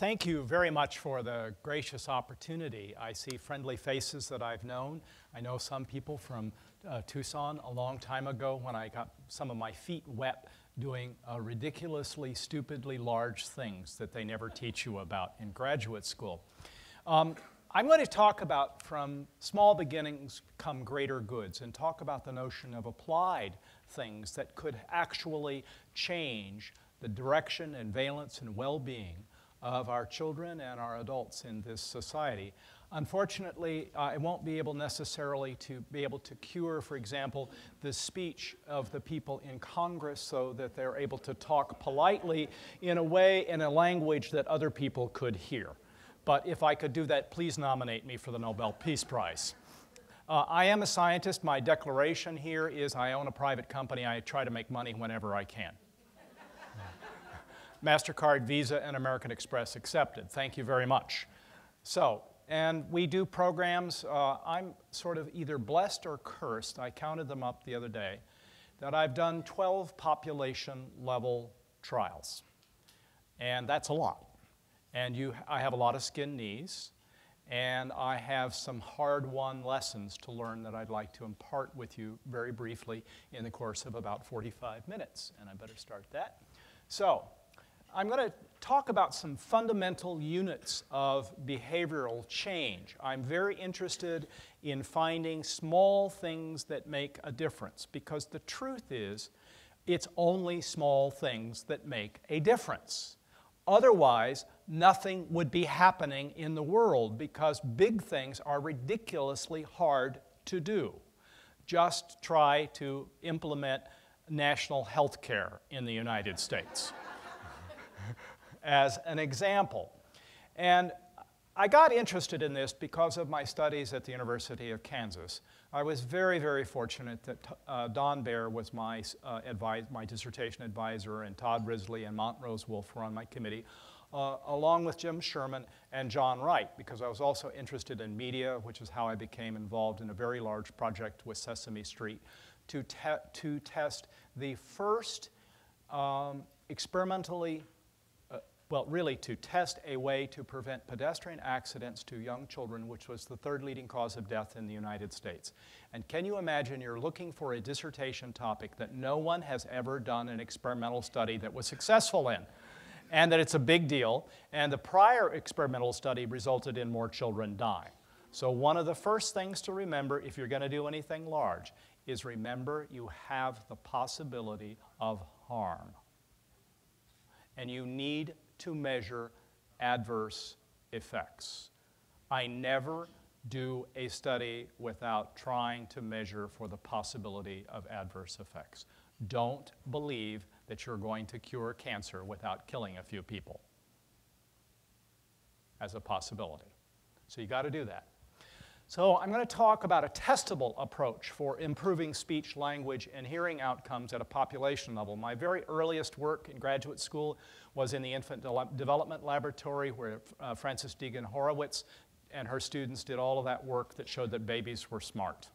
thank you very much for the gracious opportunity. I see friendly faces that I've known. I know some people from uh, Tucson a long time ago when I got some of my feet wet doing uh, ridiculously, stupidly large things that they never teach you about in graduate school. Um, I'm going to talk about from small beginnings come greater goods and talk about the notion of applied things that could actually change the direction and valence and well being of our children and our adults in this society. Unfortunately, I won't be able necessarily to be able to cure, for example, the speech of the people in Congress so that they're able to talk politely in a way, in a language that other people could hear. But if I could do that, please nominate me for the Nobel Peace Prize. Uh, I am a scientist. My declaration here is I own a private company. I try to make money whenever I can. MasterCard, Visa, and American Express accepted. Thank you very much. So, and we do programs. Uh, I'm sort of either blessed or cursed. I counted them up the other day that I've done 12 population level trials. And that's a lot. And you, I have a lot of skin knees, and I have some hard won lessons to learn that I'd like to impart with you very briefly in the course of about 45 minutes. And I better start that. So, I'm going to talk about some fundamental units of behavioral change. I'm very interested in finding small things that make a difference because the truth is, it's only small things that make a difference. Otherwise, nothing would be happening in the world because big things are ridiculously hard to do. Just try to implement national health care in the United States as an example. And I got interested in this because of my studies at the University of Kansas. I was very, very fortunate that uh, Don Baer was my, uh, advise, my dissertation advisor, and Todd Risley and Montrose Wolf were on my committee, uh, along with Jim Sherman and John Wright, because I was also interested in media, which is how I became involved in a very large project with Sesame Street to, te to test the first um, experimentally well, really to test a way to prevent pedestrian accidents to young children, which was the third leading cause of death in the United States. And can you imagine you're looking for a dissertation topic that no one has ever done an experimental study that was successful in? And that it's a big deal. And the prior experimental study resulted in more children dying. So, one of the first things to remember if you're going to do anything large is remember you have the possibility of harm. And you need to measure adverse effects. I never do a study without trying to measure for the possibility of adverse effects. Don't believe that you're going to cure cancer without killing a few people as a possibility. So you got to do that. So I'm going to talk about a testable approach for improving speech, language, and hearing outcomes at a population level. My very earliest work in graduate school was in the Infant De Development Laboratory where uh, Frances Degen Horowitz and her students did all of that work that showed that babies were smart.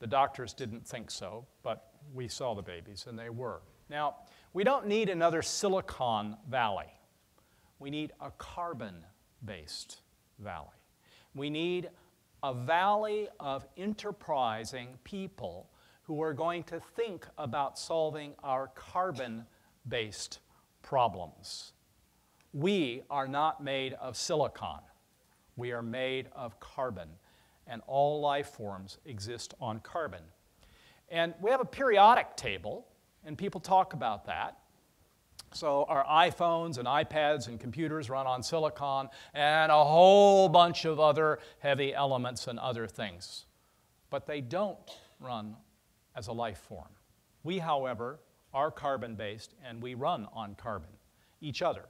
The doctors didn't think so, but we saw the babies, and they were. Now, we don't need another Silicon Valley. We need a carbon-based valley. We need a valley of enterprising people who are going to think about solving our carbon based problems. We are not made of silicon, we are made of carbon, and all life forms exist on carbon. And we have a periodic table, and people talk about that. So our iPhones and iPads and computers run on silicon and a whole bunch of other heavy elements and other things. But they don't run as a life form. We, however, are carbon based and we run on carbon, each other.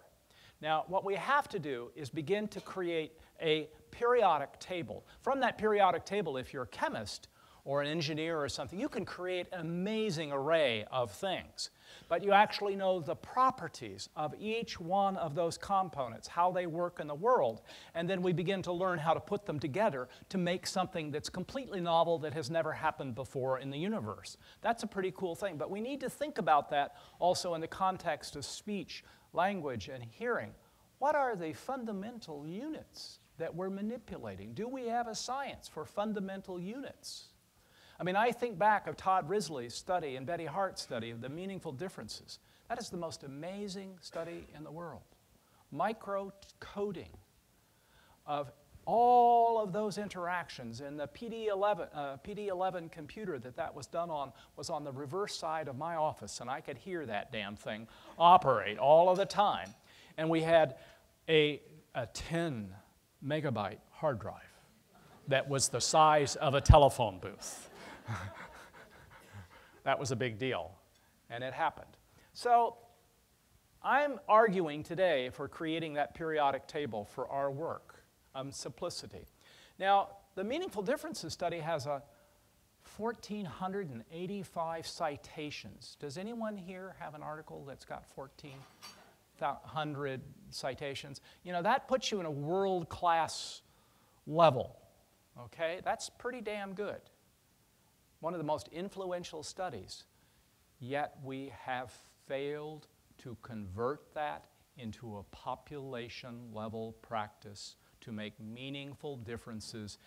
Now, what we have to do is begin to create a periodic table. From that periodic table, if you're a chemist or an engineer or something, you can create an amazing array of things but you actually know the properties of each one of those components, how they work in the world. And then we begin to learn how to put them together to make something that's completely novel that has never happened before in the universe. That's a pretty cool thing. But we need to think about that also in the context of speech, language, and hearing, what are the fundamental units that we're manipulating? Do we have a science for fundamental units? I mean, I think back of Todd Risley's study and Betty Hart's study of the meaningful differences. That is the most amazing study in the world. Micro coding of all of those interactions and the PD11, uh, PD11 computer that that was done on was on the reverse side of my office and I could hear that damn thing operate all of the time. And we had a, a 10 megabyte hard drive that was the size of a telephone booth. that was a big deal, and it happened. So I'm arguing today for creating that periodic table for our work, um, simplicity. Now, the Meaningful Differences study has a 1,485 citations. Does anyone here have an article that's got 1,400 citations? You know, that puts you in a world-class level, okay? That's pretty damn good one of the most influential studies, yet we have failed to convert that into a population level practice to make meaningful differences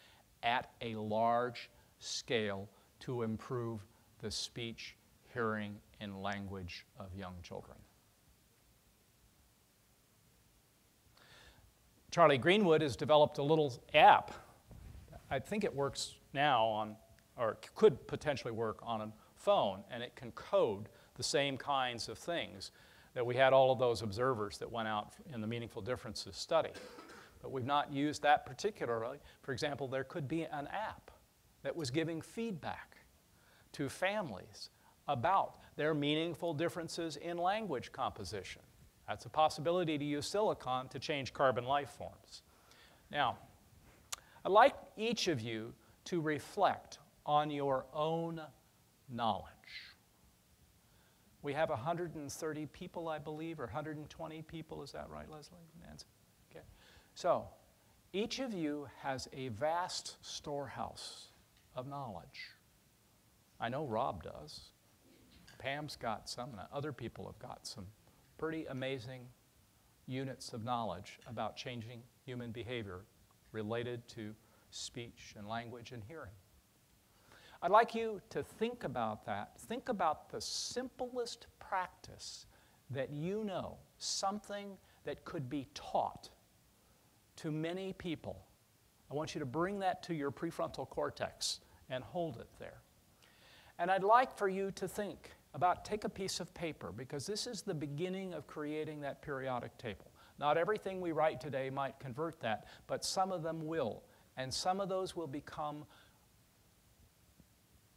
at a large scale to improve the speech, hearing, and language of young children. Charlie Greenwood has developed a little app. I think it works now on or could potentially work on a phone, and it can code the same kinds of things that we had all of those observers that went out in the Meaningful Differences study. But we've not used that particularly. For example, there could be an app that was giving feedback to families about their meaningful differences in language composition. That's a possibility to use silicon to change carbon life forms. Now, I'd like each of you to reflect on your own knowledge. We have 130 people, I believe, or 120 people. Is that right, Leslie? Nancy? Okay. So, each of you has a vast storehouse of knowledge. I know Rob does. Pam's got some, and other people have got some pretty amazing units of knowledge about changing human behavior related to speech and language and hearing. I'd like you to think about that. Think about the simplest practice that you know, something that could be taught to many people. I want you to bring that to your prefrontal cortex and hold it there. And I'd like for you to think about take a piece of paper because this is the beginning of creating that periodic table. Not everything we write today might convert that, but some of them will. And some of those will become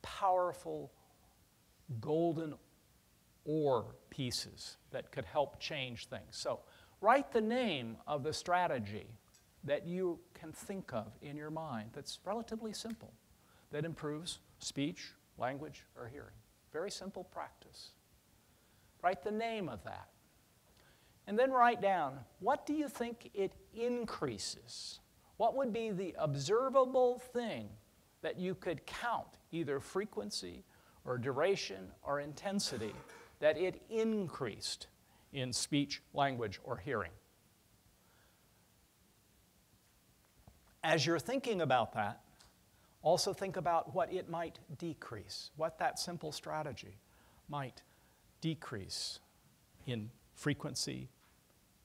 powerful golden ore pieces that could help change things. So write the name of the strategy that you can think of in your mind that's relatively simple, that improves speech, language, or hearing. Very simple practice. Write the name of that. And then write down what do you think it increases? What would be the observable thing that you could count either frequency or duration or intensity that it increased in speech, language, or hearing. As you're thinking about that, also think about what it might decrease, what that simple strategy might decrease in frequency,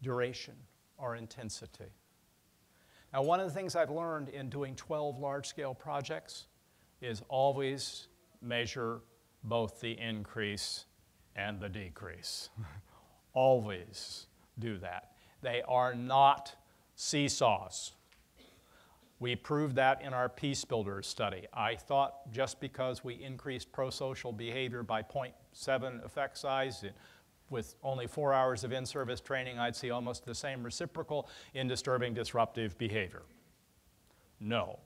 duration, or intensity. Now, one of the things I've learned in doing 12 large scale projects is always measure both the increase and the decrease. always do that. They are not seesaws. We proved that in our Peace Builders study. I thought just because we increased pro-social behavior by 0.7 effect size, with only four hours of in-service training, I'd see almost the same reciprocal in disturbing disruptive behavior. No.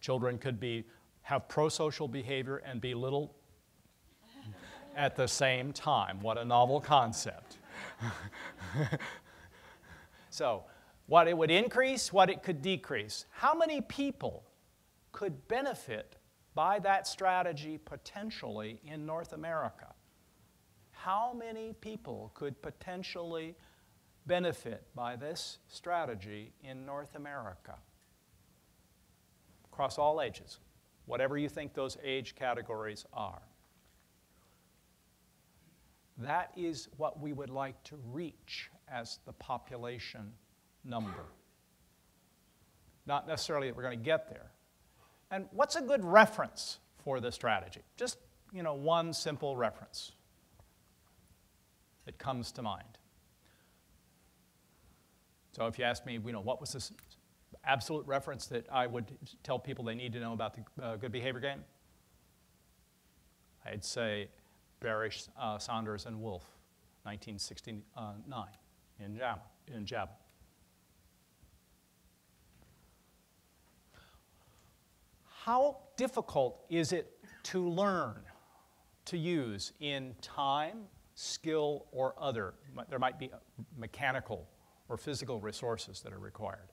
Children could be, have pro-social behavior and be little at the same time. What a novel concept. so, what it would increase, what it could decrease. How many people could benefit by that strategy potentially in North America? how many people could potentially benefit by this strategy in North America across all ages, whatever you think those age categories are. That is what we would like to reach as the population number. Not necessarily that we're going to get there. And what's a good reference for the strategy? Just, you know, one simple reference that comes to mind. So if you ask me, you know, what was this absolute reference that I would tell people they need to know about the uh, good behavior game? I'd say Barrish, uh, Saunders, and Wolf, 1969 in JABA. In. How difficult is it to learn to use in time, skill, or other? There might be mechanical or physical resources that are required.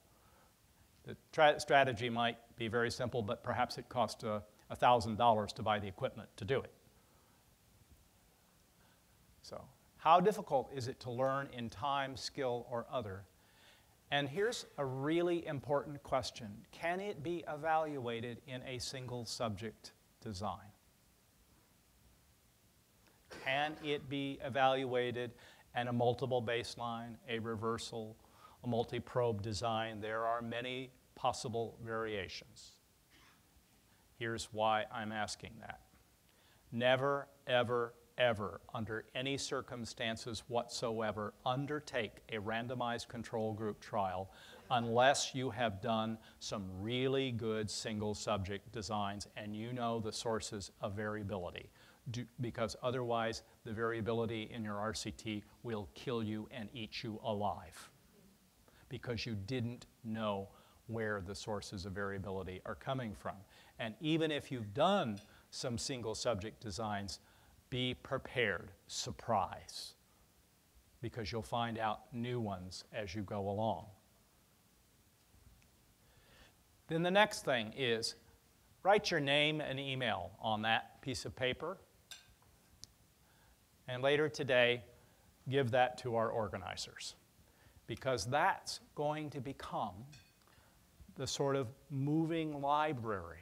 The strategy might be very simple, but perhaps it costs uh, $1,000 to buy the equipment to do it. So, how difficult is it to learn in time, skill, or other? And here's a really important question Can it be evaluated in a single subject design? Can it be evaluated and a multiple baseline, a reversal, a multi-probe design. There are many possible variations. Here's why I'm asking that. Never, ever, ever, under any circumstances whatsoever, undertake a randomized control group trial unless you have done some really good single subject designs and you know the sources of variability do, because otherwise the variability in your RCT will kill you and eat you alive because you didn't know where the sources of variability are coming from. And even if you've done some single subject designs, be prepared, surprise, because you'll find out new ones as you go along. Then the next thing is write your name and email on that piece of paper and later today, give that to our organizers because that's going to become the sort of moving library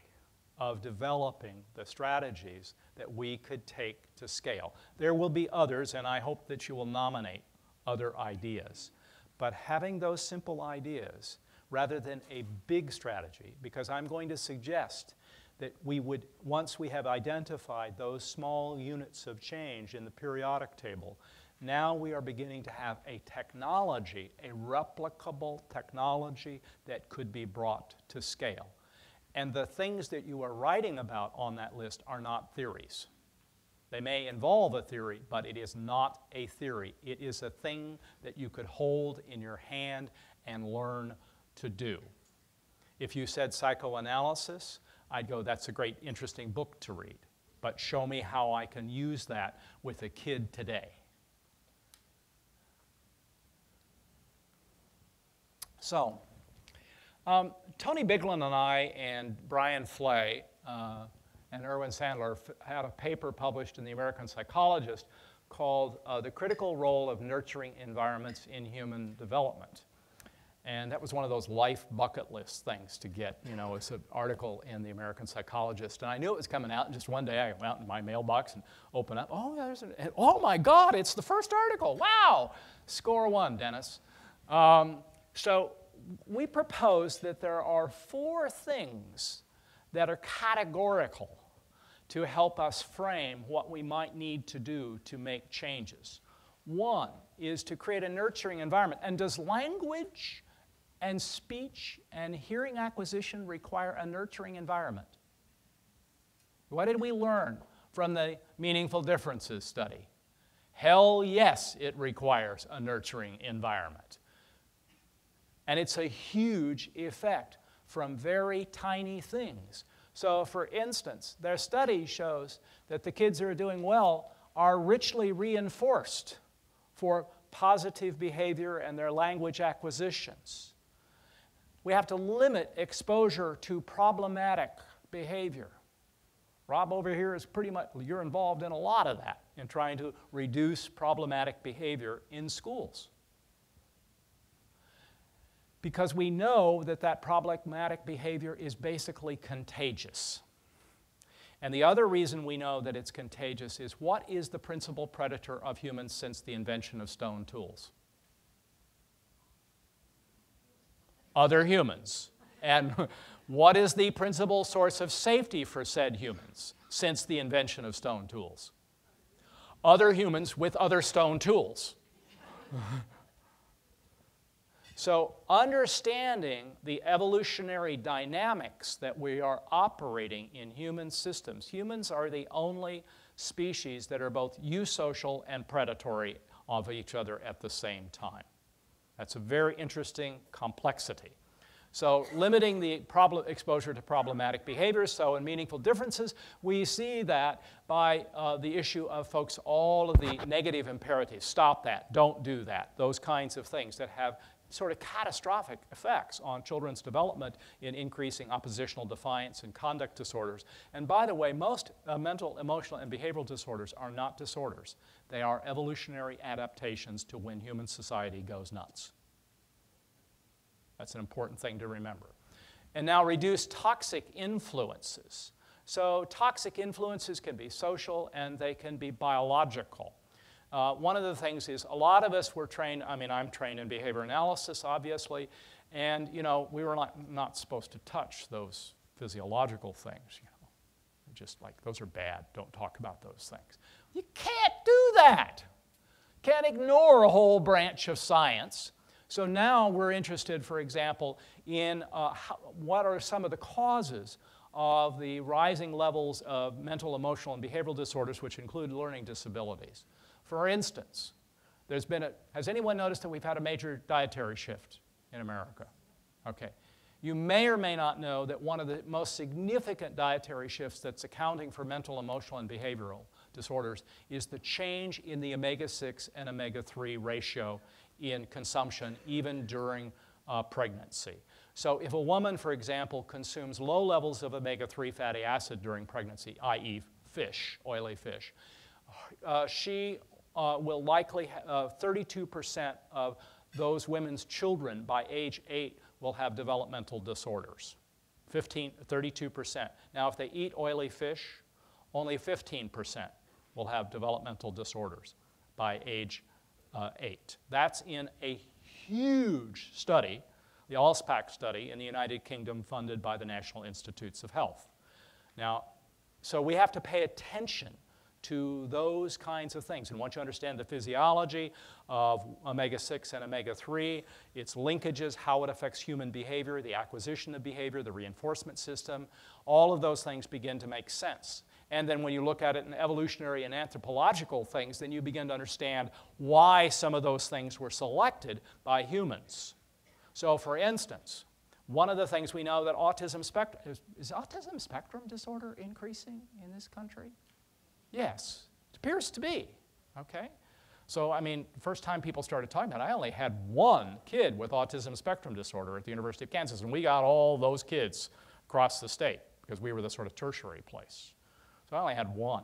of developing the strategies that we could take to scale. There will be others, and I hope that you will nominate other ideas. But having those simple ideas rather than a big strategy, because I'm going to suggest that we would, once we have identified those small units of change in the periodic table, now we are beginning to have a technology, a replicable technology that could be brought to scale. And the things that you are writing about on that list are not theories. They may involve a theory, but it is not a theory. It is a thing that you could hold in your hand and learn to do. If you said psychoanalysis, I'd go, that's a great, interesting book to read, but show me how I can use that with a kid today. So, um, Tony Biglan and I and Brian Flay uh, and Irwin Sandler had a paper published in the American Psychologist called uh, The Critical Role of Nurturing Environments in Human Development. And that was one of those life bucket list things to get. You know, it's an article in the American Psychologist. And I knew it was coming out. And just one day I went out in my mailbox and opened up. Oh, yeah, there's an, oh my God, it's the first article. Wow. Score one, Dennis. Um, so we propose that there are four things that are categorical to help us frame what we might need to do to make changes. One is to create a nurturing environment. And does language and speech and hearing acquisition require a nurturing environment. What did we learn from the Meaningful Differences study? Hell yes, it requires a nurturing environment. And it's a huge effect from very tiny things. So, for instance, their study shows that the kids who are doing well are richly reinforced for positive behavior and their language acquisitions. We have to limit exposure to problematic behavior. Rob over here is pretty much, you're involved in a lot of that in trying to reduce problematic behavior in schools. Because we know that that problematic behavior is basically contagious. And the other reason we know that it's contagious is what is the principal predator of humans since the invention of stone tools? Other humans. And what is the principal source of safety for said humans since the invention of stone tools? Other humans with other stone tools. So, understanding the evolutionary dynamics that we are operating in human systems, humans are the only species that are both eusocial and predatory of each other at the same time. That's a very interesting complexity. So, limiting the problem, exposure to problematic behaviors, so in meaningful differences, we see that by uh, the issue of folks, all of the negative imperatives stop that, don't do that, those kinds of things that have sort of catastrophic effects on children's development in increasing oppositional defiance and conduct disorders. And by the way, most uh, mental, emotional, and behavioral disorders are not disorders. They are evolutionary adaptations to when human society goes nuts. That's an important thing to remember. And now reduce toxic influences. So toxic influences can be social and they can be biological. Uh, one of the things is a lot of us were trained, I mean, I'm trained in behavior analysis, obviously, and, you know, we were not, not supposed to touch those physiological things, you know. Just like, those are bad, don't talk about those things. You can't do that. Can't ignore a whole branch of science. So now we're interested, for example, in uh, how, what are some of the causes of the rising levels of mental, emotional, and behavioral disorders, which include learning disabilities. For instance, there's been a, has anyone noticed that we've had a major dietary shift in America? Okay. You may or may not know that one of the most significant dietary shifts that's accounting for mental, emotional, and behavioral disorders is the change in the omega 6 and omega 3 ratio in consumption, even during uh, pregnancy. So, if a woman, for example, consumes low levels of omega 3 fatty acid during pregnancy, i.e., fish, oily fish, uh, she uh, will likely, uh, 32% of those women's children by age 8 will have developmental disorders. 15, 32%. Now, if they eat oily fish, only 15% will have developmental disorders by age uh, 8. That's in a huge study, the ALSPAC study in the United Kingdom funded by the National Institutes of Health. Now, so we have to pay attention to those kinds of things. And once you understand the physiology of omega 6 and omega 3, its linkages, how it affects human behavior, the acquisition of behavior, the reinforcement system, all of those things begin to make sense. And then when you look at it in evolutionary and anthropological things, then you begin to understand why some of those things were selected by humans. So, for instance, one of the things we know that autism spectrum is, is autism spectrum disorder increasing in this country? Yes, it appears to be. Okay? So, I mean, first time people started talking about it, I only had one kid with autism spectrum disorder at the University of Kansas, and we got all those kids across the state because we were the sort of tertiary place. So I only had one.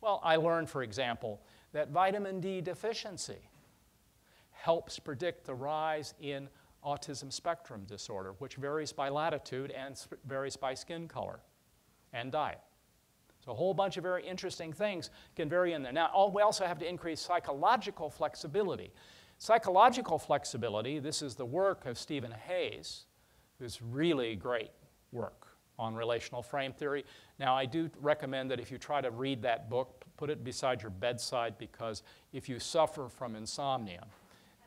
Well, I learned, for example, that vitamin D deficiency helps predict the rise in autism spectrum disorder, which varies by latitude and varies by skin color and diet. So a whole bunch of very interesting things can vary in there. Now, we also have to increase psychological flexibility. Psychological flexibility, this is the work of Stephen Hayes, who's really great work on relational frame theory. Now, I do recommend that if you try to read that book, put it beside your bedside because if you suffer from insomnia,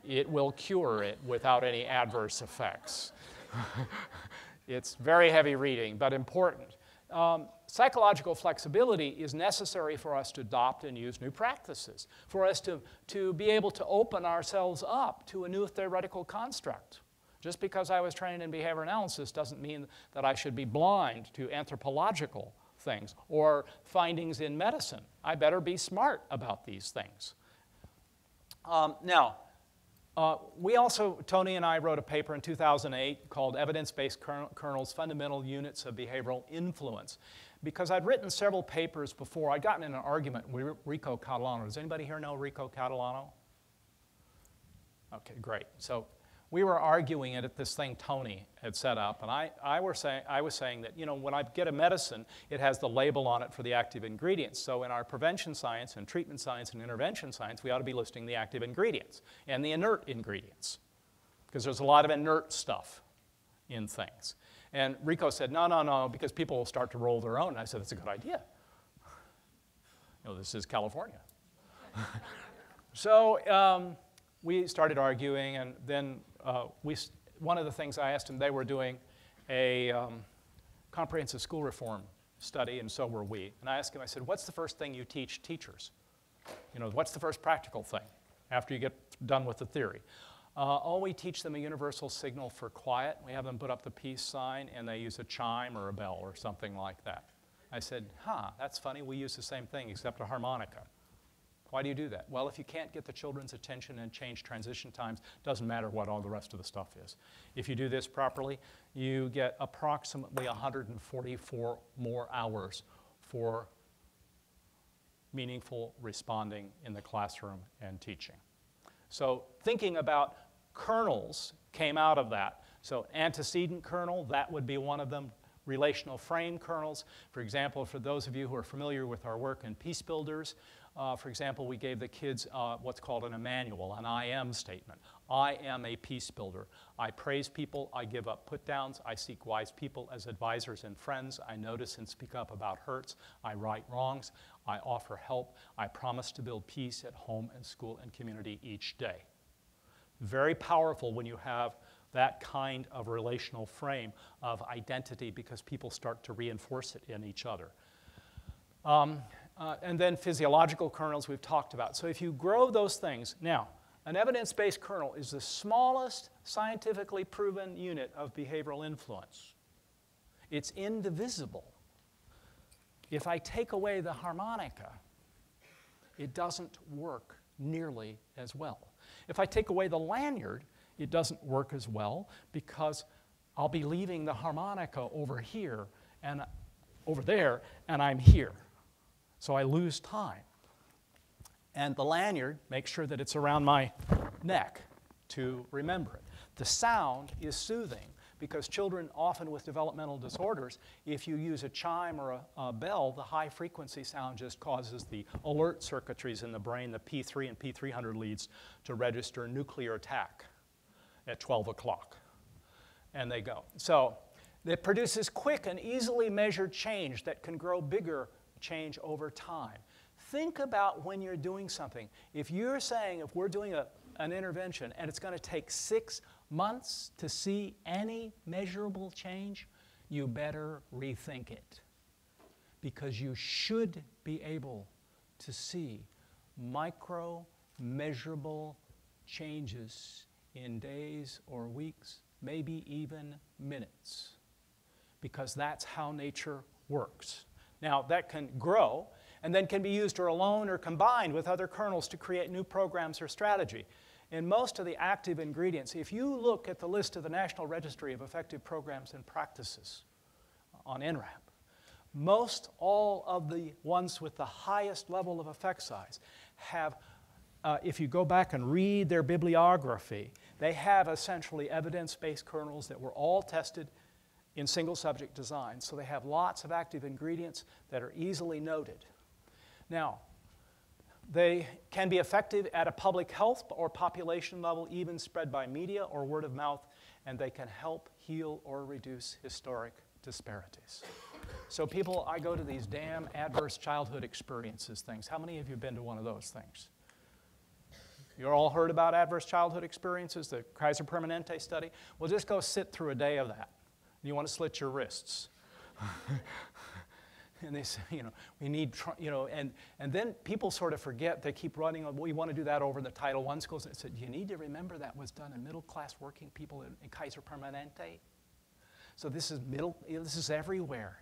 it will cure it without any adverse effects. it's very heavy reading, but important. Um, psychological flexibility is necessary for us to adopt and use new practices, for us to, to be able to open ourselves up to a new theoretical construct. Just because I was trained in behavior analysis doesn't mean that I should be blind to anthropological things or findings in medicine. I better be smart about these things. Um, now, uh, we also, Tony and I wrote a paper in 2008 called Evidence-Based Kernels, Fundamental Units of Behavioral Influence. Because I'd written several papers before, I'd gotten in an argument with Rico Catalano. Does anybody here know Rico Catalano? Okay, great. So we were arguing at this thing Tony had set up, and I, I, were say, I was saying that, you know, when I get a medicine, it has the label on it for the active ingredients. So in our prevention science and treatment science and intervention science, we ought to be listing the active ingredients and the inert ingredients, because there's a lot of inert stuff in things. And Rico said, no, no, no, because people will start to roll their own. And I said, that's a good idea. You know, this is California. so um, we started arguing, and then uh, we, one of the things I asked them, they were doing a um, comprehensive school reform study, and so were we. And I asked him, I said, what's the first thing you teach teachers? You know, what's the first practical thing after you get done with the theory? Uh, oh, we teach them a universal signal for quiet. We have them put up the peace sign, and they use a chime or a bell or something like that. I said, huh, that's funny. We use the same thing except a harmonica. Why do you do that? Well, if you can't get the children's attention and change transition times, doesn't matter what all the rest of the stuff is. If you do this properly, you get approximately 144 more hours for meaningful responding in the classroom and teaching. So thinking about kernels came out of that. So antecedent kernel, that would be one of them. Relational frame kernels, for example, for those of you who are familiar with our work in Peace Builders, uh, for example, we gave the kids uh, what's called an Emmanuel, an I am statement. I am a peace builder. I praise people. I give up put downs. I seek wise people as advisors and friends. I notice and speak up about hurts. I right wrongs. I offer help. I promise to build peace at home and school and community each day. Very powerful when you have that kind of relational frame of identity because people start to reinforce it in each other. Um, uh, and then physiological kernels we've talked about. So if you grow those things, now, an evidence-based kernel is the smallest scientifically proven unit of behavioral influence. It's indivisible. If I take away the harmonica, it doesn't work nearly as well. If I take away the lanyard, it doesn't work as well because I'll be leaving the harmonica over here and over there, and I'm here. So I lose time. And the lanyard makes sure that it's around my neck to remember it. The sound is soothing because children, often with developmental disorders, if you use a chime or a, a, bell, the high frequency sound just causes the alert circuitries in the brain, the P3 and P300 leads, to register nuclear attack at 12 o'clock. And they go. So it produces quick and easily measured change that can grow bigger change over time. Think about when you're doing something. If you're saying, if we're doing a, an intervention and it's going to take six months to see any measurable change, you better rethink it. Because you should be able to see micro, measurable changes in days or weeks, maybe even minutes. Because that's how nature works. Now, that can grow and then can be used or alone or combined with other kernels to create new programs or strategy. In most of the active ingredients, if you look at the list of the National Registry of Effective Programs and Practices on NREPP, most all of the ones with the highest level of effect size have, uh, if you go back and read their bibliography, they have essentially evidence-based kernels that were all tested in single subject design. So they have lots of active ingredients that are easily noted. Now, they can be effective at a public health or population level, even spread by media or word of mouth, and they can help heal or reduce historic disparities. So people, I go to these damn adverse childhood experiences things. How many of you have been to one of those things? You all heard about adverse childhood experiences, the Kaiser Permanente study? Well, just go sit through a day of that you want to slit your wrists. and they say, you know, we need, you know, and, and then people sort of forget, they keep running, well, we want to do that over in the Title I schools. And I said, you need to remember that was done in middle class working people in, in Kaiser Permanente. So this is middle, this is everywhere.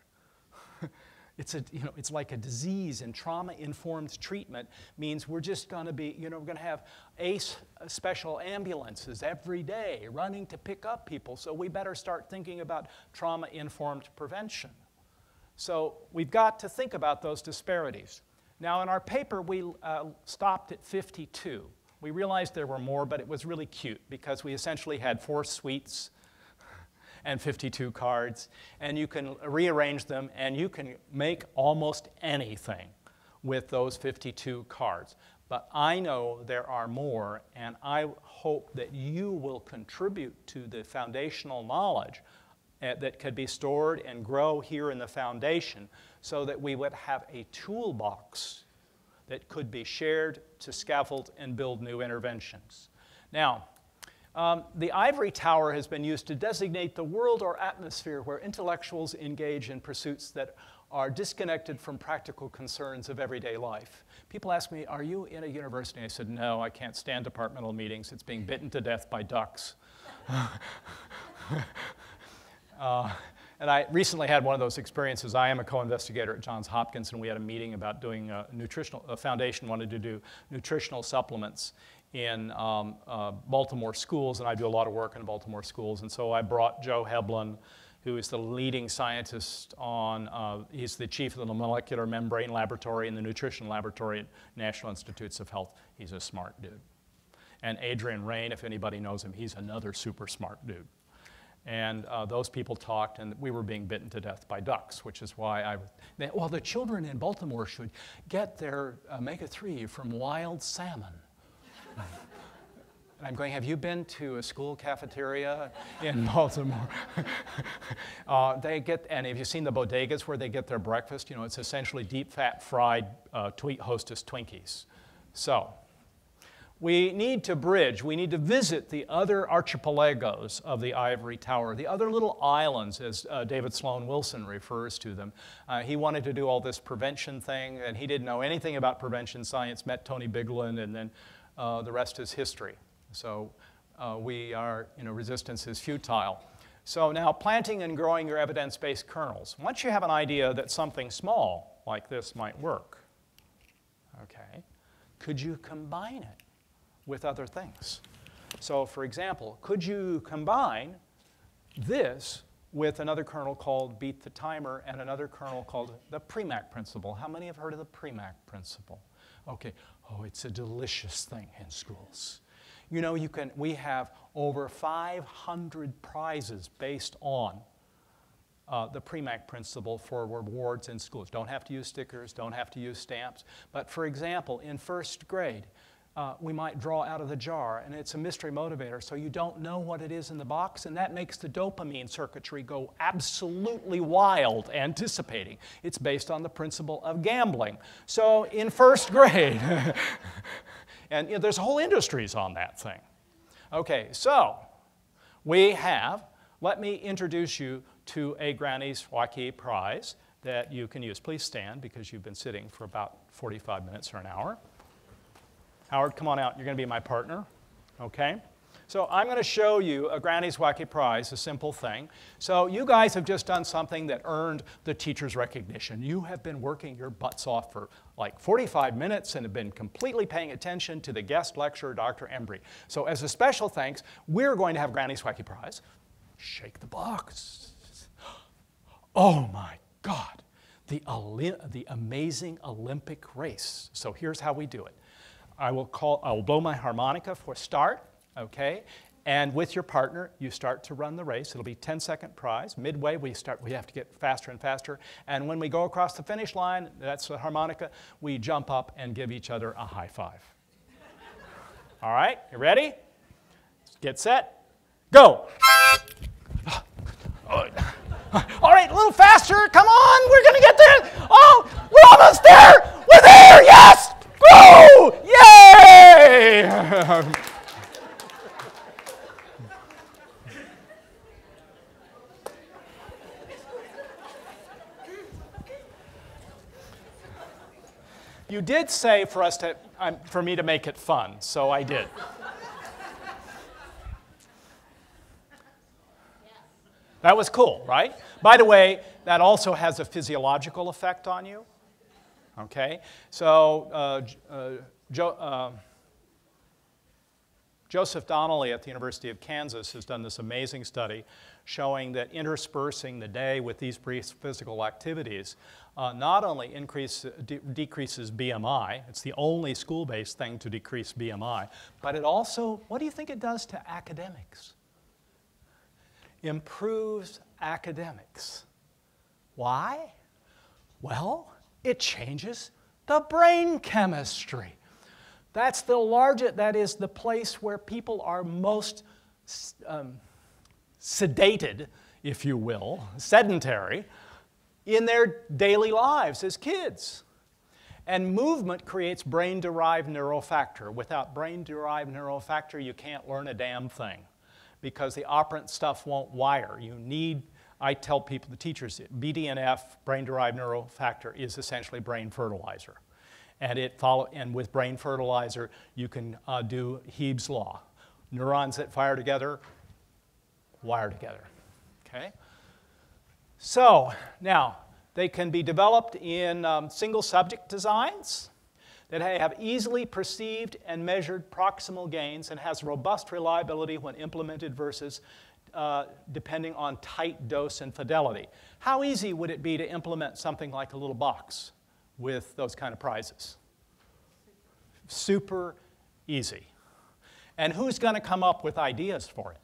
It's, a, you know, it's like a disease, and trauma informed treatment means we're just going to be, you know, we're going to have ACE special ambulances every day running to pick up people. So we better start thinking about trauma informed prevention. So we've got to think about those disparities. Now, in our paper, we uh, stopped at 52. We realized there were more, but it was really cute because we essentially had four suites and 52 cards, and you can rearrange them and you can make almost anything with those 52 cards. But I know there are more, and I hope that you will contribute to the foundational knowledge uh, that could be stored and grow here in the foundation so that we would have a toolbox that could be shared to scaffold and build new interventions. Now, um, the ivory tower has been used to designate the world or atmosphere where intellectuals engage in pursuits that are disconnected from practical concerns of everyday life. People ask me, Are you in a university? I said, No, I can't stand departmental meetings. It's being bitten to death by ducks. uh, and I recently had one of those experiences. I am a co-investigator at Johns Hopkins, and we had a meeting about doing a nutritional. A foundation wanted to do nutritional supplements in um, uh, Baltimore schools, and I do a lot of work in Baltimore schools. And so I brought Joe Hibbeln, who is the leading scientist on. Uh, he's the chief of the molecular membrane laboratory and the nutrition laboratory at National Institutes of Health. He's a smart dude. And Adrian Raine, if anybody knows him, he's another super smart dude. And uh, those people talked, and we were being bitten to death by ducks, which is why I, they, well, the children in Baltimore should get their omega 3 from wild salmon. And I'm going, have you been to a school cafeteria in Baltimore? uh, they get, and have you seen the bodegas where they get their breakfast? You know, it's essentially deep fat fried uh, tweet hostess Twinkies. So, we need to bridge, we need to visit the other archipelagos of the ivory tower, the other little islands, as uh, David Sloan Wilson refers to them. Uh, he wanted to do all this prevention thing, and he didn't know anything about prevention science, met Tony Biglan, and then uh, the rest is history. So uh, we are, you know, resistance is futile. So now planting and growing your evidence-based kernels. Once you have an idea that something small like this might work, okay, could you combine it? with other things. So, for example, could you combine this with another kernel called Beat the Timer and another kernel called the Premack principle? How many have heard of the Premack principle? Okay, oh, it's a delicious thing in schools. You know, you can, we have over 500 prizes based on uh, the Premack principle for rewards in schools. Don't have to use stickers, don't have to use stamps. But for example, in first grade, uh, we might draw out of the jar, and it's a mystery motivator, so you don't know what it is in the box, and that makes the dopamine circuitry go absolutely wild, anticipating. It's based on the principle of gambling. So in first grade, and you know, there's whole industries on that thing. Okay, so we have, let me introduce you to a Granny's Wacky Prize that you can use. Please stand because you've been sitting for about 45 minutes or an hour. Howard, come on out. You're going to be my partner. Okay? So I'm going to show you a Granny's Wacky Prize, a simple thing. So you guys have just done something that earned the teacher's recognition. You have been working your butts off for like 45 minutes and have been completely paying attention to the guest lecturer, Dr. Embry. So as a special thanks, we're going to have Granny's Wacky Prize. Shake the box. Oh my God, the, the amazing Olympic race. So here's how we do it. I will call, I will blow my harmonica for start, okay? And with your partner, you start to run the race. It'll be 10 second prize. Midway, we start, we have to get faster and faster. And when we go across the finish line, that's the harmonica, we jump up and give each other a high five. All right, you ready? Get set, go. All right, a little faster. Come on, we're gonna get there. Oh, we're almost there. We're there. Yes. Woo! Yay! you did say for us to, um, for me to make it fun, so I did. That was cool, right? By the way, that also has a physiological effect on you. Okay? So, uh, uh, Joe, uh, Joseph Donnelly at the University of Kansas has done this amazing study showing that interspersing the day with these brief physical activities uh, not only increase, de decreases BMI, it's the only school-based thing to decrease BMI, but it also, what do you think it does to academics? Improves academics. Why? Well, it changes the brain chemistry. That's the largest, that is the place where people are most um, sedated, if you will, sedentary, in their daily lives as kids. And movement creates brain derived neural factor. Without brain derived neural factor, you can't learn a damn thing because the operant stuff won't wire. You need, I tell people, the teachers, BDNF, brain derived neural factor, is essentially brain fertilizer and it follow, and with brain fertilizer, you can uh, do Hebb's law. Neurons that fire together, wire together. Okay? So, now, they can be developed in um, single subject designs that have easily perceived and measured proximal gains and has robust reliability when implemented versus uh, depending on tight dose and fidelity. How easy would it be to implement something like a little box? With those kind of prizes? Super easy. And who's going to come up with ideas for it?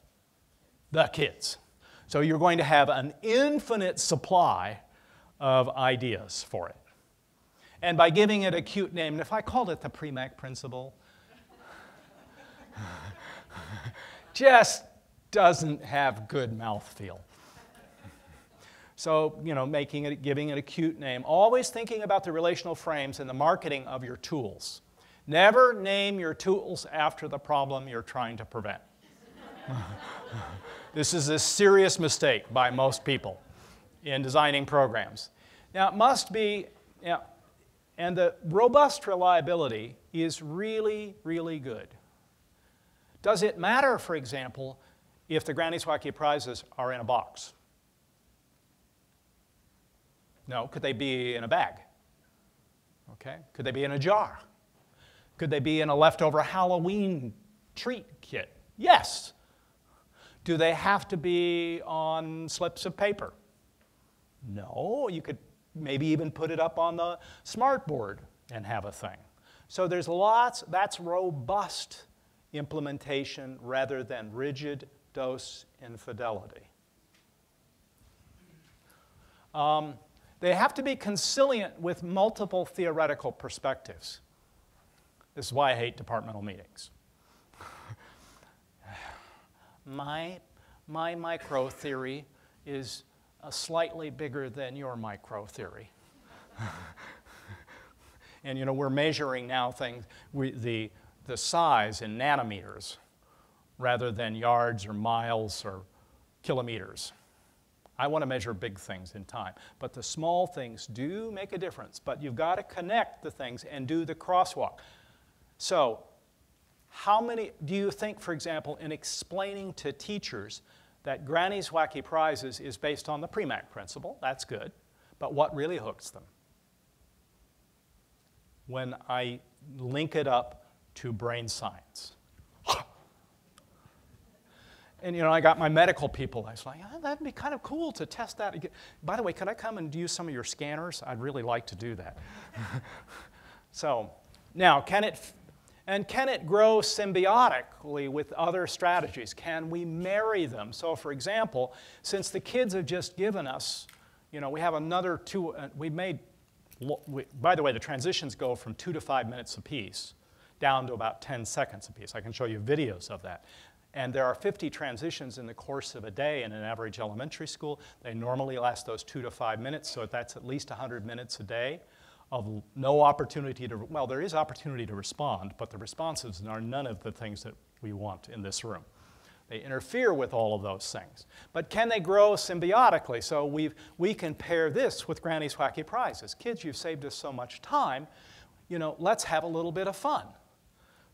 The kids. So you're going to have an infinite supply of ideas for it. And by giving it a cute name, if I called it the Premack principle, just doesn't have good mouthfeel. So, you know, making it, giving it a cute name. Always thinking about the relational frames and the marketing of your tools. Never name your tools after the problem you're trying to prevent. this is a serious mistake by most people in designing programs. Now, it must be, you know, and the robust reliability is really, really good. Does it matter, for example, if the Granny's Wacky prizes are in a box? No. Could they be in a bag? Okay. Could they be in a jar? Could they be in a leftover Halloween treat kit? Yes. Do they have to be on slips of paper? No. You could maybe even put it up on the smartboard and have a thing. So there's lots, that's robust implementation rather than rigid dose infidelity. Um, they have to be conciliant with multiple theoretical perspectives. This is why I hate departmental meetings. my, my micro theory is uh, slightly bigger than your micro theory. and you know, we're measuring now things, we, the, the size in nanometers rather than yards or miles or kilometers. I want to measure big things in time. But the small things do make a difference. But you've got to connect the things and do the crosswalk. So, how many do you think, for example, in explaining to teachers that Granny's Wacky Prizes is based on the Premack principle? That's good. But what really hooks them? When I link it up to brain science. And you know, I got my medical people. I was like, oh, that'd be kind of cool to test that. By the way, could I come and use some of your scanners? I'd really like to do that. so now, can it, and can it grow symbiotically with other strategies? Can we marry them? So for example, since the kids have just given us, you know, we have another two, uh, we made, we, by the way, the transitions go from two to five minutes apiece down to about 10 seconds apiece. I can show you videos of that. And there are 50 transitions in the course of a day in an average elementary school. They normally last those two to five minutes, so that's at least 100 minutes a day of no opportunity to, well, there is opportunity to respond, but the responses are none of the things that we want in this room. They interfere with all of those things. But can they grow symbiotically? So we've, we can pair this with Granny's Wacky Prizes. Kids, you've saved us so much time. You know, let's have a little bit of fun.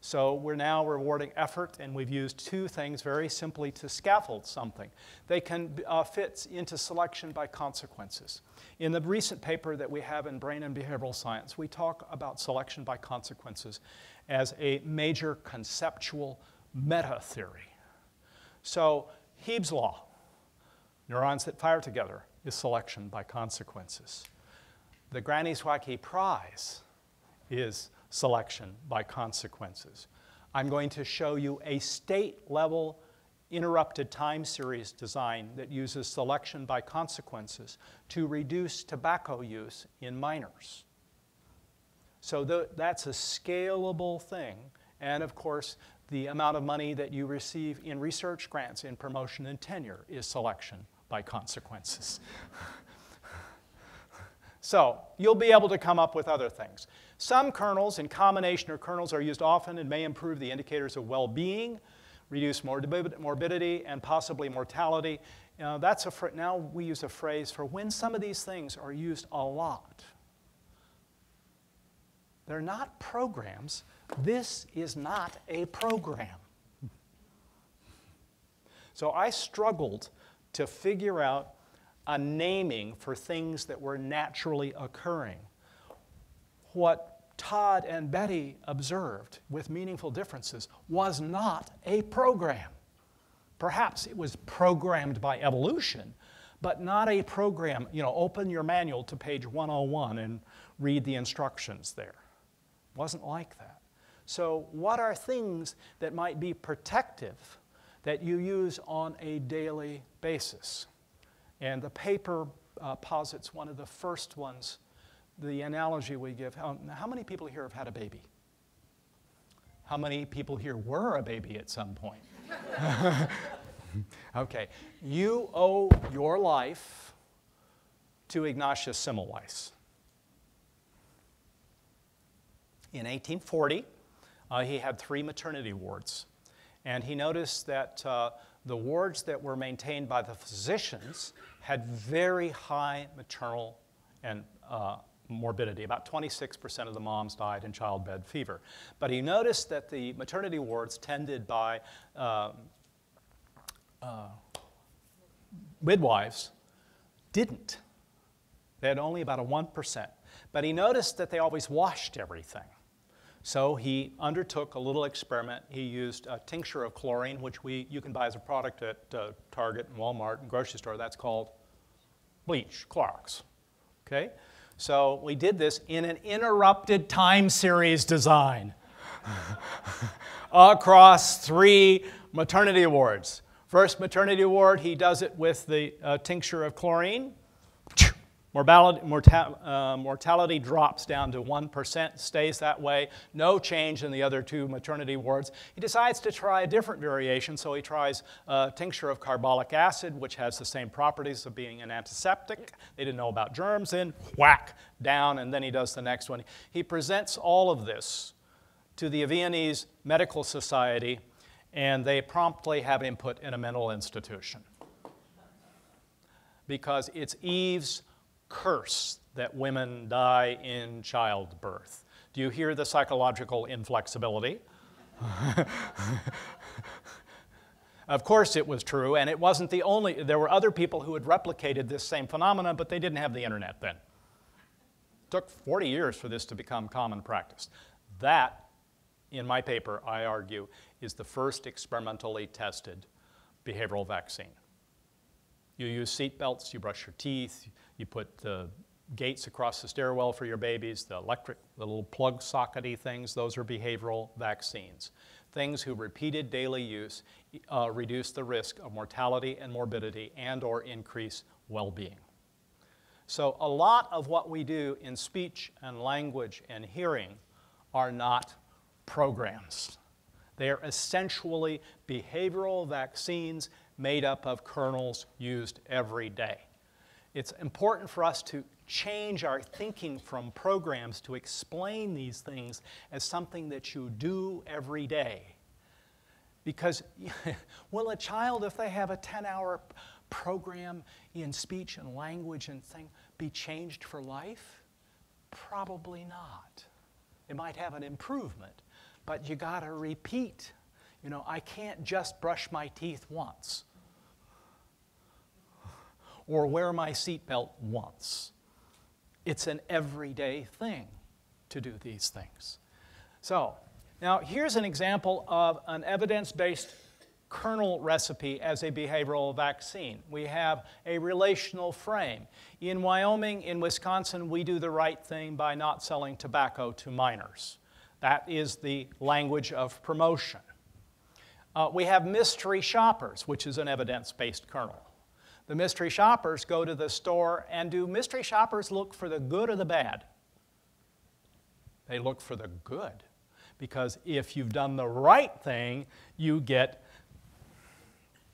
So we're now rewarding effort, and we've used two things very simply to scaffold something. They can uh, fit into selection by consequences. In the recent paper that we have in Brain and Behavioral Science, we talk about selection by consequences as a major conceptual meta theory. So, Hebb's law, neurons that fire together, is selection by consequences. The Granny's Wacky prize is selection by consequences. I'm going to show you a state level interrupted time series design that uses selection by consequences to reduce tobacco use in minors. So the, that's a scalable thing. And of course, the amount of money that you receive in research grants, in promotion and tenure, is selection by consequences. so you'll be able to come up with other things. Some kernels, in combination or kernels, are used often and may improve the indicators of well-being, reduce morbidity, and possibly mortality. Uh, that's a now we use a phrase for when some of these things are used a lot. They're not programs. This is not a program. So I struggled to figure out a naming for things that were naturally occurring. What Todd and Betty observed with meaningful differences was not a program. Perhaps it was programmed by evolution, but not a program. You know, open your manual to page 101 and read the instructions there. It wasn't like that. So, what are things that might be protective that you use on a daily basis? And the paper uh, posits one of the first ones the analogy we give how, how many people here have had a baby? How many people here were a baby at some point? okay, you owe your life to Ignatius Semmelweis. In 1840, uh, he had three maternity wards. And he noticed that uh, the wards that were maintained by the physicians had very high maternal and uh, morbidity. About 26% of the moms died in childbed fever. But he noticed that the maternity wards tended by uh, uh, midwives didn't. They had only about a 1%. But he noticed that they always washed everything. So he undertook a little experiment. He used a tincture of chlorine, which we, you can buy as a product at uh, Target and Walmart and grocery store. That's called bleach, Clorox. Okay? So we did this in an interrupted time series design across three maternity wards. First maternity ward, he does it with the uh, tincture of chlorine. Mortality, morta uh, mortality drops down to 1%, stays that way, no change in the other two maternity wards. He decides to try a different variation, so he tries a tincture of carbolic acid, which has the same properties of being an antiseptic. They didn't know about germs, and whack, down, and then he does the next one. He presents all of this to the Viennese Medical Society, and they promptly have him put in a mental institution because it's Eve's curse that women die in childbirth. Do you hear the psychological inflexibility? of course, it was true, and it wasn't the only, there were other people who had replicated this same phenomenon, but they didn't have the internet then. It took 40 years for this to become common practice. That, in my paper, I argue, is the first experimentally tested behavioral vaccine. You use seat belts, you brush your teeth, you put the gates across the stairwell for your babies, the electric, the little plug sockety things, those are behavioral vaccines. Things who repeated daily use uh, reduce the risk of mortality and morbidity and or increase well-being. So a lot of what we do in speech and language and hearing are not programs. They are essentially behavioral vaccines made up of kernels used every day. It's important for us to change our thinking from programs to explain these things as something that you do every day. Because will a child, if they have a 10 hour program in speech and language and thing, be changed for life? Probably not. It might have an improvement, but you got to repeat. You know, I can't just brush my teeth once or wear my seatbelt once. It's an everyday thing to do these things. So, Now, here's an example of an evidence-based kernel recipe as a behavioral vaccine. We have a relational frame. In Wyoming, in Wisconsin, we do the right thing by not selling tobacco to minors. That is the language of promotion. Uh, we have mystery shoppers, which is an evidence-based kernel. The mystery shoppers go to the store, and do mystery shoppers look for the good or the bad? They look for the good. Because if you've done the right thing, you get